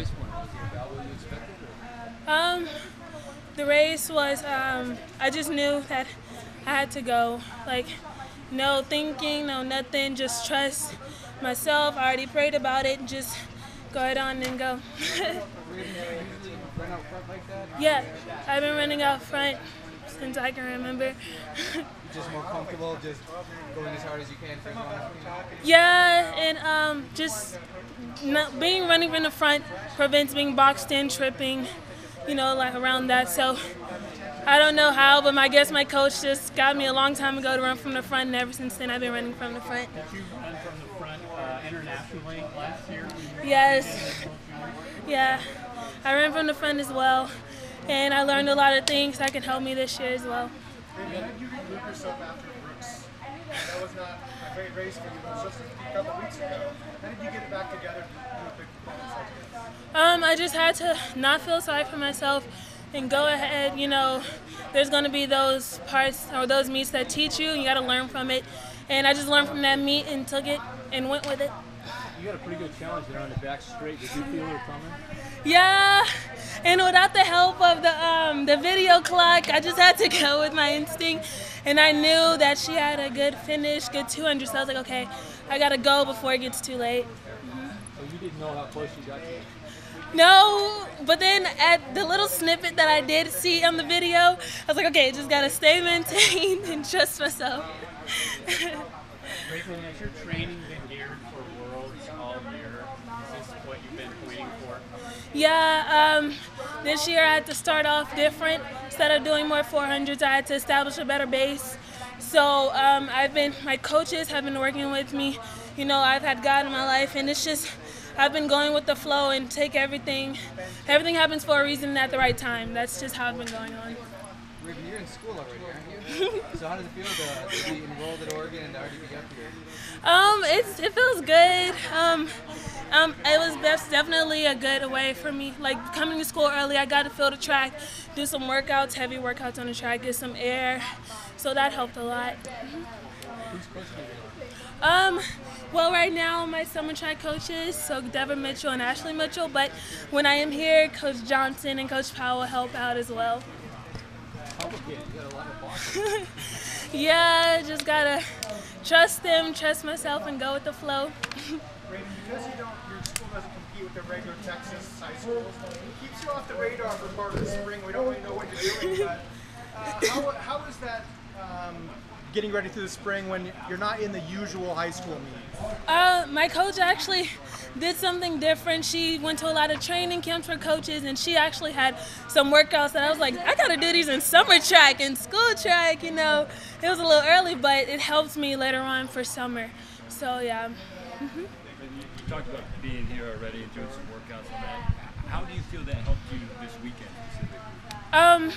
race went? Was it about what you expected? Or? Um, the race was, um, I just knew that I had to go. Like, no thinking, no nothing, just trust myself. I already prayed about it, just go ahead on and go. Run out front like that? yeah, I've been running out front since I can remember. Just more comfortable, just going as hard as you can for as long as you yeah, and um, just not being running from the front prevents being boxed in, tripping, you know, like around that. So I don't know how, but I guess my coach just got me a long time ago to run from the front, and ever since then I've been running from the front. Did you run from the front uh, internationally last year? Yes. Yeah. I ran from the front as well. And I learned a lot of things that can help me this year as well. How did you regroup yourself after Brooks? That was not a great race for you. Just a couple weeks ago. How did you get it back together to do a big performance like this? Um, I just had to not feel sorry for myself and go ahead. You know, there's going to be those parts or those meets that teach you. You got to learn from it. And I just learned from that meet and took it and went with it. You got a pretty good challenge there on the back straight. Did you feel it coming? Yeah, and without the help of the um, the video clock, I just had to go with my instinct, and I knew that she had a good finish, good 200. So I was like, okay, I gotta go before it gets too late. So you didn't know how close you got to it. No, but then at the little snippet that I did see on the video, I was like, okay, just gotta stay maintained and trust myself. Your training been geared for Worlds all year? Is this what you've been waiting for? Yeah, um, this year I had to start off different. Instead of doing more 400s, I had to establish a better base. So um, I've been, my coaches have been working with me. You know, I've had God in my life, and it's just, I've been going with the flow and take everything. Everything happens for a reason at the right time. That's just how I've been going on. Raevyn, you're in school already, aren't you? so how does it feel to, to be enrolled at Oregon and already be up here? Um, it's it feels um, it was best, definitely a good way for me. Like coming to school early, I got to feel the track, do some workouts, heavy workouts on the track, get some air. So that helped a lot. Um, well, right now my summer track coaches, so Devin Mitchell and Ashley Mitchell. But when I am here, Coach Johnson and Coach Powell help out as well. Yeah, just gotta trust them, trust myself, and go with the flow. Because you don't, your school doesn't compete with the regular Texas high schools, it keeps you off the radar for part of the spring. We don't really know what you're doing, but uh, how, how is that um, getting ready through the spring when you're not in the usual high school meetings? Uh, my coach actually did something different. She went to a lot of training camps for coaches, and she actually had some workouts that I was like, I gotta do these in summer track and school track. You know, it was a little early, but it helped me later on for summer. So yeah. You you talked about being here already and doing some workouts on that. How do you feel that helped you this weekend specifically? Um,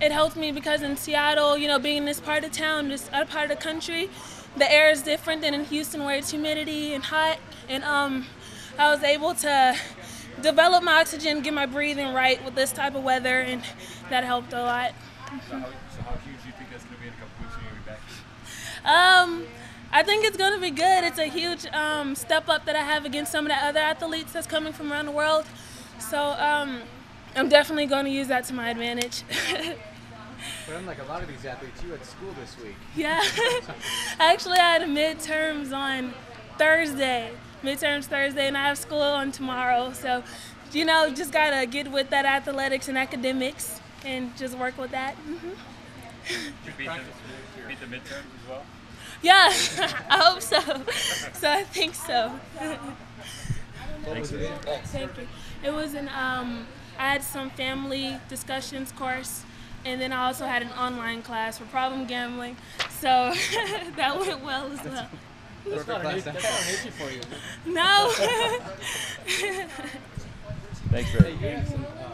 it helped me because in Seattle, you know, being in this part of town, this other part of the country, the air is different than in Houston where it's humidity and hot. And um, I was able to develop my oxygen, get my breathing right with this type of weather, and that helped a lot. So how, so how huge do you think that's going to be in a couple weeks when you're back? Um, I think it's going to be good. It's a huge um, step up that I have against some of the other athletes that's coming from around the world. So um, I'm definitely going to use that to my advantage. But unlike a lot of these athletes, you had school this week. yeah. Actually, I had midterms on Thursday. Midterms Thursday, and I have school on tomorrow. So, you know, just got to get with that athletics and academics and just work with that. hmm you beat the, beat the midterms as well? Yeah, I hope so. So I think so. What was it? Thank you. It was an um, I had some family discussions course, and then I also had an online class for problem gambling. So that went well as well. That's Perfect class. That's not an issue for you. No. Thanks, Hey, you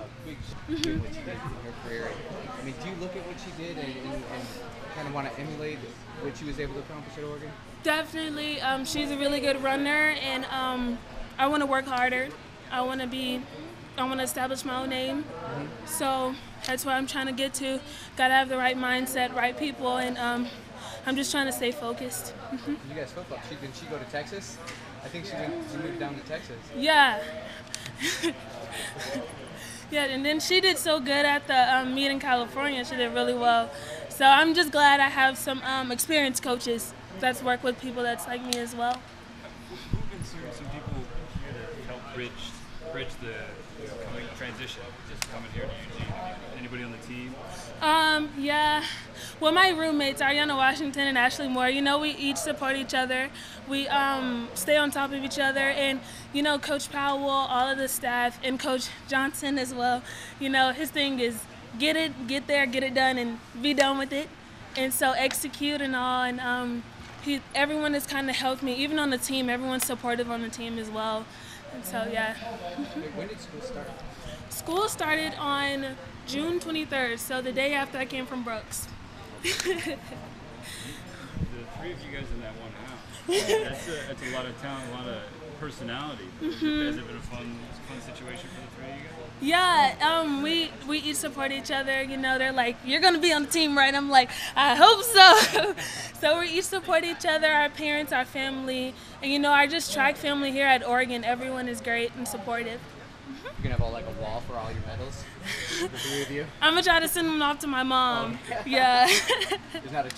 had some big sh- doing what you did in your career. I mean, do you look at what she did and, and, and kind of want to emulate what she was able to accomplish at Oregon? Definitely, um, she's a really good runner, and um, I want to work harder. I want to be, I want to establish my own name. So that's what I'm trying to get to. Got to have the right mindset, right people, and um, I'm just trying to stay focused. You guys flop. She did she go to Texas? I think she went. She moved down to Texas. Yeah. Yeah, and then she did so good at the um, meet in California. She did really well. So I'm just glad I have some um, experienced coaches that's work with people that's like me as well. Who have been some, people here to help bridge bridge the coming transition, just coming here to Eugene? Anybody on the team? Um, yeah. Well, my roommates, Ariana Washington and Ashley Moore, you know, we each support each other. We um, stay on top of each other. And, you know, Coach Powell, all of the staff, and Coach Johnson as well, you know, his thing is get it, get there, get it done, and be done with it. And so execute and all. And um, he, everyone has kind of helped me. Even on the team, everyone's supportive on the team as well. And so, yeah. When did school start? School started on June 23rd, so the day after I came from Brooks. The three of you guys in that one house. That's a, that's a lot of talent, a lot of personality. Has it been a fun, fun situation for the three of you guys? Yeah, um, we we each support each other. You know, they're like, "You're gonna be on the team, right?" I'm like, "I hope so." so we each support each other, our parents, our family, and you know, our just track family here at Oregon. Everyone is great and supportive. You're gonna have all like a wall for all your medals. the three of you. I'm gonna try to send them off to my mom. Yeah. There's not a